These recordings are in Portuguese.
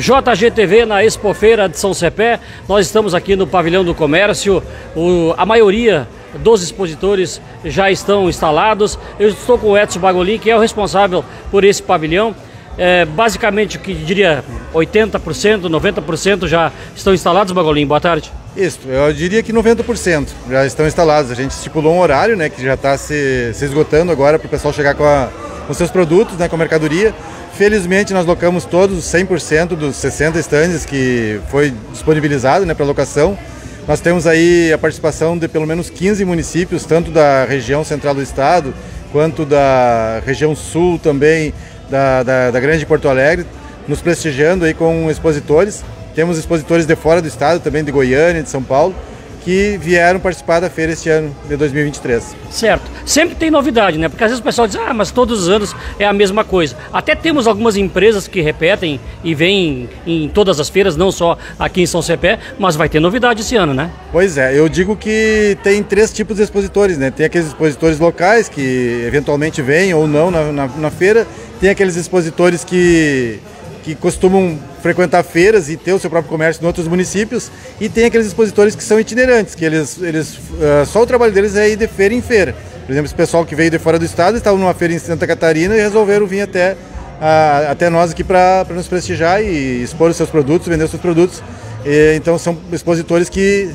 JGTV na Expofeira de São Cepé. Nós estamos aqui no pavilhão do comércio. O, a maioria dos expositores já estão instalados. Eu estou com o Edson Bagolin, que é o responsável por esse pavilhão. É, basicamente, o que diria 80%, 90% já estão instalados, Bagolin. Boa tarde. Isso, eu diria que 90% já estão instalados. A gente estipulou um horário, né, que já está se, se, esgotando agora para o pessoal chegar com, a, com seus produtos, né, com mercadoria. Felizmente nós locamos todos 100% dos 60 estandes que foi disponibilizado né, para locação. Nós temos aí a participação de pelo menos 15 municípios, tanto da região central do estado, quanto da região sul também, da, da, da Grande Porto Alegre, nos prestigiando aí com expositores. Temos expositores de fora do estado, também de Goiânia, de São Paulo, que vieram participar da feira este ano de 2023. Certo. Sempre tem novidade, né? Porque às vezes o pessoal diz, ah, mas todos os anos é a mesma coisa. Até temos algumas empresas que repetem e vêm em todas as feiras, não só aqui em São Cepé, mas vai ter novidade esse ano, né? Pois é, eu digo que tem três tipos de expositores, né? Tem aqueles expositores locais que eventualmente vêm ou não na, na, na feira, tem aqueles expositores que que costumam frequentar feiras e ter o seu próprio comércio em outros municípios, e tem aqueles expositores que são itinerantes, que eles, eles uh, só o trabalho deles é ir de feira em feira. Por exemplo, esse pessoal que veio de fora do estado estava numa feira em Santa Catarina e resolveram vir até, uh, até nós aqui para nos prestigiar e expor os seus produtos, vender os seus produtos. E, então são expositores que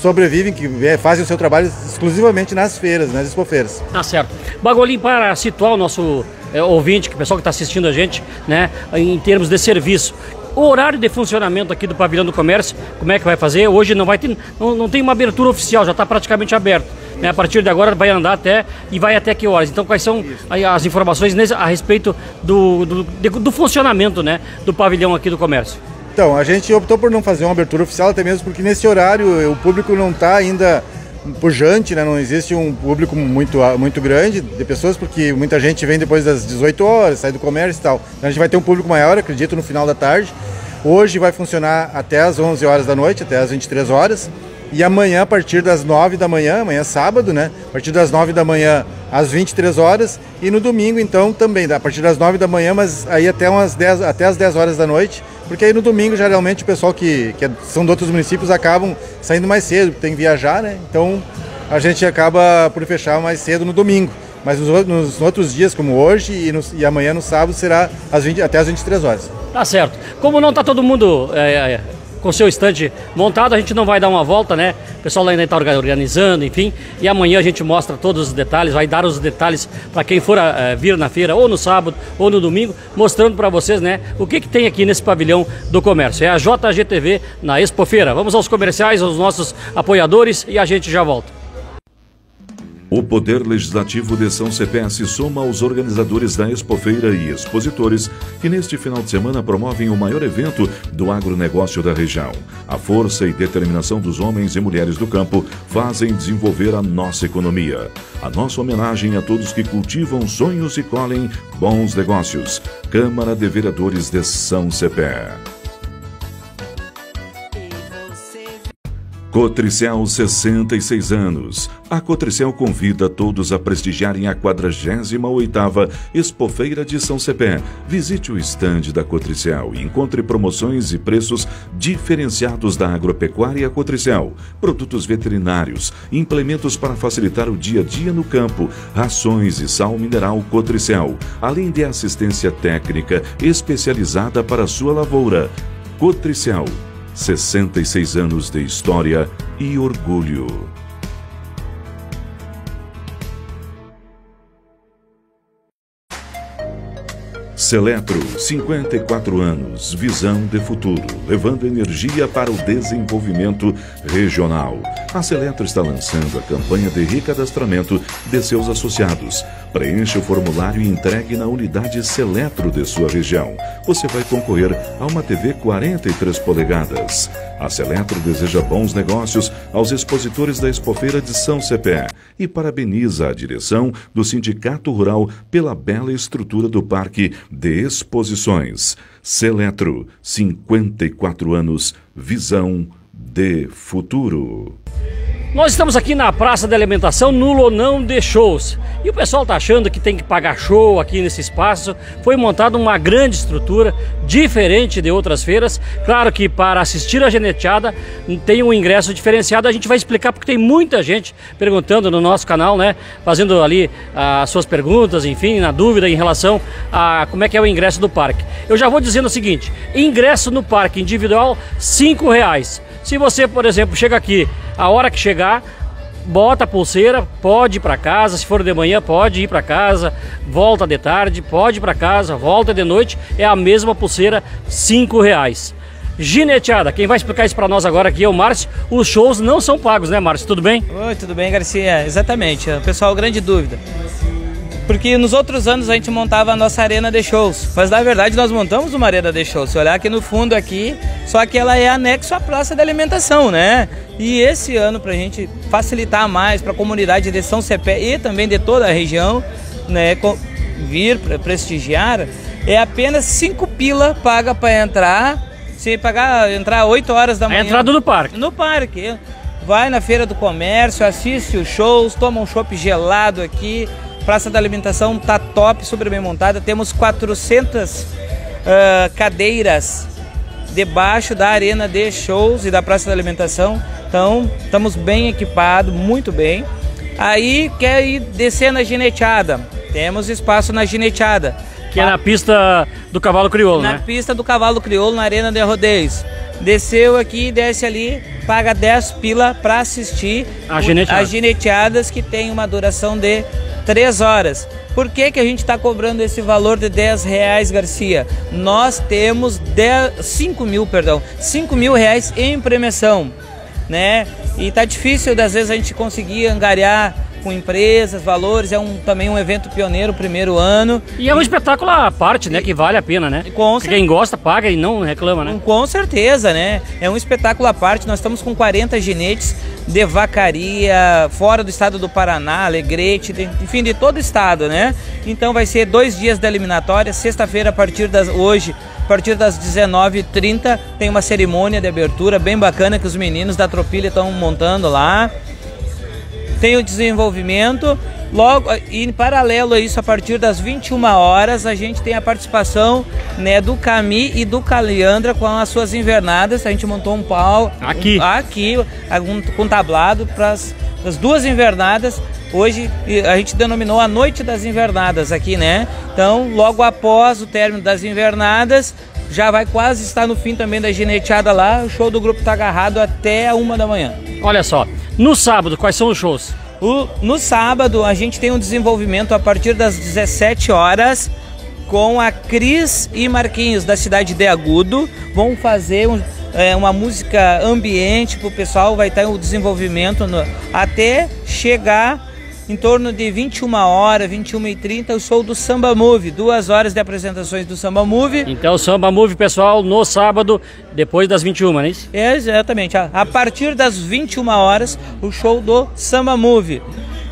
sobrevivem, que fazem o seu trabalho exclusivamente nas feiras, nas expofeiras. Tá certo. Bagolim, para situar o nosso é, ouvinte, que o pessoal que está assistindo a gente, né, em termos de serviço. O horário de funcionamento aqui do pavilhão do comércio, como é que vai fazer? Hoje não vai ter, não, não tem uma abertura oficial, já está praticamente aberto. Né? A partir de agora vai andar até e vai até que horas? Então quais são as informações a respeito do, do, do funcionamento né, do pavilhão aqui do comércio? Então, a gente optou por não fazer uma abertura oficial, até mesmo porque nesse horário o público não está ainda pujante, né? não existe um público muito, muito grande de pessoas, porque muita gente vem depois das 18 horas, sai do comércio e tal. Então a gente vai ter um público maior, acredito, no final da tarde. Hoje vai funcionar até as 11 horas da noite, até as 23 horas. E amanhã, a partir das 9 da manhã, amanhã é sábado, né? A partir das 9 da manhã às 23 horas. E no domingo, então, também, a partir das 9 da manhã, mas aí até, umas 10, até as 10 horas da noite. Porque aí no domingo, geralmente, o pessoal que, que são de outros municípios acabam saindo mais cedo, tem que viajar, né? Então a gente acaba por fechar mais cedo no domingo. Mas nos, nos outros dias, como hoje e, e amanhã no sábado, será às 20, até às 23 horas. Tá certo. Como não está todo mundo é, é, com seu estande montado, a gente não vai dar uma volta, né? O pessoal ainda está organizando, enfim. E amanhã a gente mostra todos os detalhes, vai dar os detalhes para quem for é, vir na feira, ou no sábado, ou no domingo, mostrando para vocês, né? O que, que tem aqui nesse pavilhão do comércio. É a JGTV na Expofeira. Vamos aos comerciais, aos nossos apoiadores e a gente já volta. O Poder Legislativo de São Cepé se soma aos organizadores da Expofeira e expositores que neste final de semana promovem o maior evento do agronegócio da região. A força e determinação dos homens e mulheres do campo fazem desenvolver a nossa economia. A nossa homenagem a todos que cultivam sonhos e colhem bons negócios. Câmara de Vereadores de São Cepé. Cotricel 66 anos. A Cotricel convida todos a prestigiarem a 48ª Expofeira de São Cepé. Visite o estande da Cotricel e encontre promoções e preços diferenciados da agropecuária Cotricel. Produtos veterinários, implementos para facilitar o dia a dia no campo, rações e sal mineral Cotricel, além de assistência técnica especializada para sua lavoura. Cotricel 66 anos de história e orgulho. Seletro, 54 anos, visão de futuro, levando energia para o desenvolvimento regional. A Seletro está lançando a campanha de recadastramento de seus associados. Preencha o formulário e entregue na unidade Seletro de sua região. Você vai concorrer a uma TV 43 polegadas. A Seletro deseja bons negócios aos expositores da Expofeira de São Cepé e parabeniza a direção do Sindicato Rural pela bela estrutura do Parque de Exposições. Seletro, 54 anos, visão de futuro. Nós estamos aqui na Praça de Alimentação, no Lonão de Shows. E o pessoal tá achando que tem que pagar show aqui nesse espaço. Foi montada uma grande estrutura, diferente de outras feiras. Claro que para assistir a geneteada tem um ingresso diferenciado. A gente vai explicar porque tem muita gente perguntando no nosso canal, né? Fazendo ali as suas perguntas, enfim, na dúvida em relação a como é que é o ingresso do parque. Eu já vou dizendo o seguinte: ingresso no parque individual, cinco reais. Se você, por exemplo, chega aqui a hora que chegar, bota a pulseira, pode ir para casa, se for de manhã pode ir para casa, volta de tarde, pode ir para casa, volta de noite, é a mesma pulseira, cinco reais. Gineteada, quem vai explicar isso para nós agora aqui é o Márcio. Os shows não são pagos, né, Márcio? Tudo bem? Oi, tudo bem, Garcia? Exatamente. Pessoal, grande dúvida. Porque nos outros anos a gente montava a nossa arena de shows, mas na verdade nós montamos uma arena de shows. Se olhar aqui no fundo aqui, só que ela é anexo à praça de alimentação, né? E esse ano para a gente facilitar mais para a comunidade de São Cepé e também de toda a região, né, vir para prestigiar, é apenas 5 pila paga para entrar. Se pagar entrar 8 horas da manhã. É entrada no parque. No parque. Vai na feira do comércio, assiste os shows, toma um chopp gelado aqui Praça da Alimentação tá top, super bem montada. Temos 400 uh, cadeiras debaixo da arena de shows e da Praça da Alimentação. Então, estamos bem equipados, muito bem. Aí, quer ir descer na gineteada? Temos espaço na gineteada. Que é na pista do cavalo crioulo, na né? Na pista do cavalo crioulo, na arena de rodeios. Desceu aqui, desce ali, paga 10 pila para assistir a gineteada. as gineteadas que tem uma duração de três horas. Por que, que a gente está cobrando esse valor de 10 reais, Garcia? Nós temos 10, 5 mil, perdão, 5 mil reais em premiação, né? E tá difícil, às vezes, a gente conseguir angariar com empresas, valores, é um, também um evento pioneiro, primeiro ano. E é um espetáculo à parte, né, que vale a pena, né? Com Quem gosta paga e não reclama, né? Com certeza, né? É um espetáculo à parte, nós estamos com 40 ginetes de vacaria, fora do estado do Paraná, Alegrete, de, enfim, de todo o estado, né? Então vai ser dois dias da eliminatória, sexta-feira a partir das hoje, a partir das 19h30 tem uma cerimônia de abertura bem bacana que os meninos da Tropilha estão montando lá tem o desenvolvimento. Logo, e em paralelo a isso, a partir das 21 horas, a gente tem a participação né, do Cami e do Caliandra com as suas invernadas. A gente montou um pau aqui, um, aqui um, com tablado para as duas invernadas. Hoje a gente denominou a Noite das Invernadas aqui, né? Então, logo após o término das invernadas, já vai quase estar no fim também da gineteada lá. O show do grupo está agarrado até uma da manhã. Olha só, no sábado, quais são os shows? O, no sábado, a gente tem um desenvolvimento a partir das 17 horas com a Cris e Marquinhos da cidade de Agudo. Vão fazer um, é, uma música ambiente para o pessoal, vai estar o desenvolvimento no, até chegar em torno de 21 horas, 21 e 30, o show do Samba Move, duas horas de apresentações do Samba Move. Então, Samba Move, pessoal, no sábado, depois das 21, não é isso? Exatamente, a partir das 21 horas, o show do Samba Move.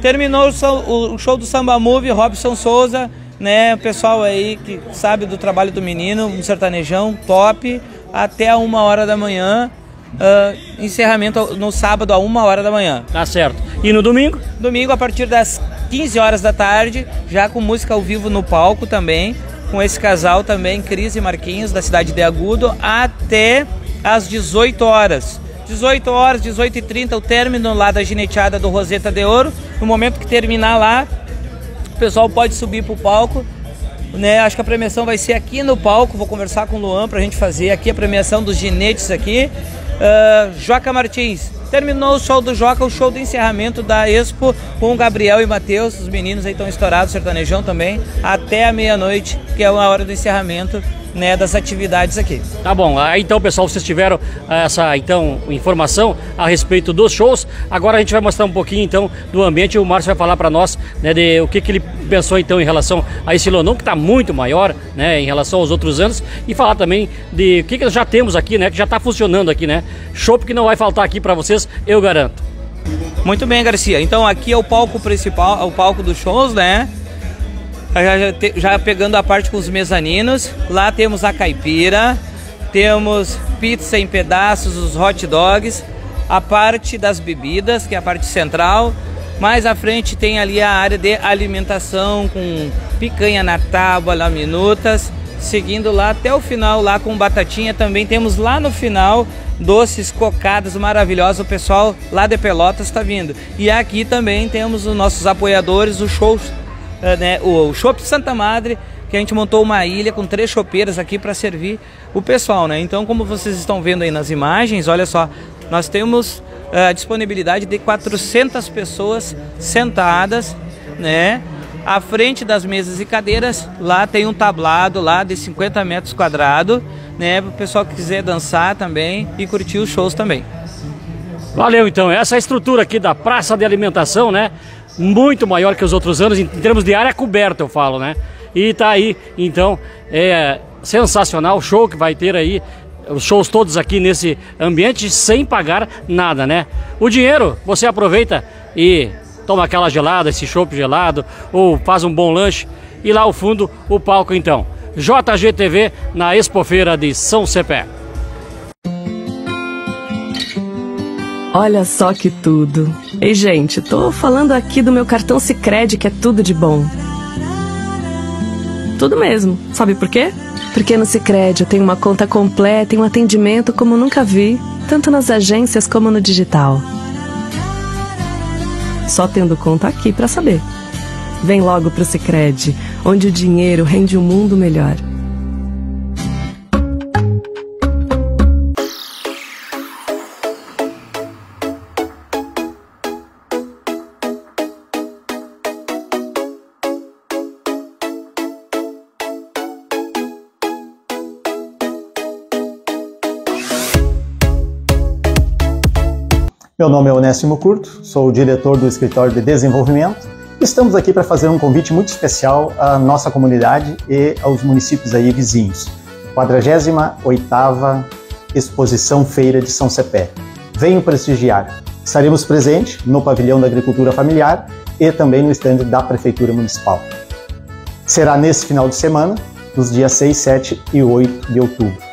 Terminou o show do Samba Move, Robson Souza, né, o pessoal aí que sabe do trabalho do menino, um sertanejão top, até uma hora da manhã, uh, encerramento no sábado a uma hora da manhã. Tá certo. E no domingo? Domingo a partir das 15 horas da tarde, já com música ao vivo no palco também, com esse casal também, Cris e Marquinhos, da cidade de Agudo, até às 18 horas. 18 horas, 18 e 30 o término lá da gineteada do Roseta de Ouro. No momento que terminar lá, o pessoal pode subir para o palco. Né, acho que a premiação vai ser aqui no palco. Vou conversar com o Luan para a gente fazer aqui a premiação dos ginetes aqui. Uh, Joca Martins. Terminou o show do Joca, o show do encerramento da Expo com Gabriel e Matheus. Os meninos aí estão estourados, sertanejão também, até a meia-noite, que é a hora do encerramento né, das atividades aqui. Tá bom, aí então pessoal, vocês tiveram eh, essa então informação a respeito dos shows. Agora a gente vai mostrar um pouquinho então do ambiente. O Márcio vai falar para nós né, de o que, que ele pensou então em relação a esse Lonão que está muito maior, né, em relação aos outros anos e falar também de o que, que já temos aqui, né, que já está funcionando aqui, né. Show que não vai faltar aqui para vocês, eu garanto. Muito bem, Garcia. Então aqui é o palco principal, o palco dos shows, né? Já, já pegando a parte com os mezaninos. Lá temos a caipira, temos pizza em pedaços, os hot dogs, a parte das bebidas, que é a parte central. Mais à frente tem ali a área de alimentação com picanha na tábua, laminutas. Seguindo lá até o final, lá com batatinha. Também temos lá no final doces, cocadas maravilhosas. O pessoal lá de Pelotas está vindo. E aqui também temos os nossos apoiadores, o show, eh, né, o Shop Santa Madre, que a gente montou uma ilha com três chopeiras aqui para servir o pessoal, né? Então, como vocês estão vendo aí nas imagens, olha só, nós temos a disponibilidade de 400 pessoas sentadas, né? À frente das mesas e cadeiras, lá tem um tablado lá de 50 metros quadrados, né? Para o pessoal que quiser dançar também e curtir os shows também. Valeu então, essa é estrutura aqui da praça de alimentação, né? Muito maior que os outros anos, em termos de área coberta, eu falo, né? E tá aí, então, é sensacional o show que vai ter aí os shows todos aqui nesse ambiente sem pagar nada, né? O dinheiro você aproveita e toma aquela gelada, esse chopp gelado, ou faz um bom lanche. E lá ao fundo, o palco então. JGTV na Expofeira de São Cepé. Olha só que tudo. Ei, gente, tô falando aqui do meu cartão Sicredi que é tudo de bom. Tudo mesmo. Sabe por quê? Porque no Sicredi eu tenho uma conta completa e um atendimento como nunca vi, tanto nas agências como no digital. Só tendo conta aqui para saber. Vem logo pro Sicredi, onde o dinheiro rende um mundo melhor. Meu nome é Onésimo Curto, sou o diretor do Escritório de Desenvolvimento. Estamos aqui para fazer um convite muito especial à nossa comunidade e aos municípios aí vizinhos. 48ª Exposição Feira de São Cepé. Venham prestigiar. Estaremos presentes no Pavilhão da Agricultura Familiar e também no estande da Prefeitura Municipal. Será nesse final de semana, nos dias 6, 7 e 8 de outubro.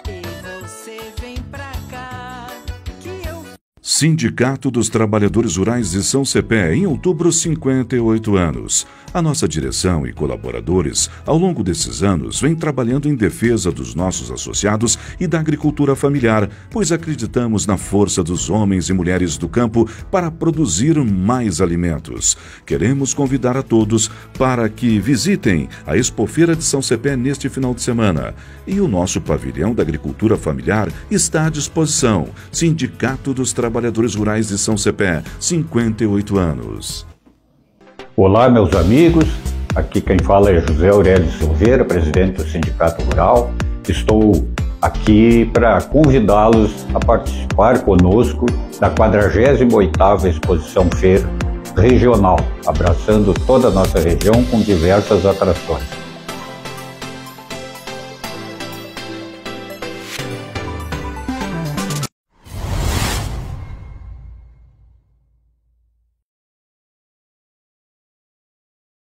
Sindicato dos Trabalhadores Rurais de São Cepé, em outubro, 58 anos. A nossa direção e colaboradores, ao longo desses anos, vem trabalhando em defesa dos nossos associados e da agricultura familiar, pois acreditamos na força dos homens e mulheres do campo para produzir mais alimentos. Queremos convidar a todos para que visitem a Expofeira de São Cepé neste final de semana. E o nosso pavilhão da agricultura familiar está à disposição. Sindicato dos Trabalhadores Rurais de São Cepé, 58 anos. Olá, meus amigos. Aqui quem fala é José Aurélio Silveira, presidente do Sindicato Rural. Estou aqui para convidá-los a participar conosco da 48ª Exposição Feira Regional, abraçando toda a nossa região com diversas atrações.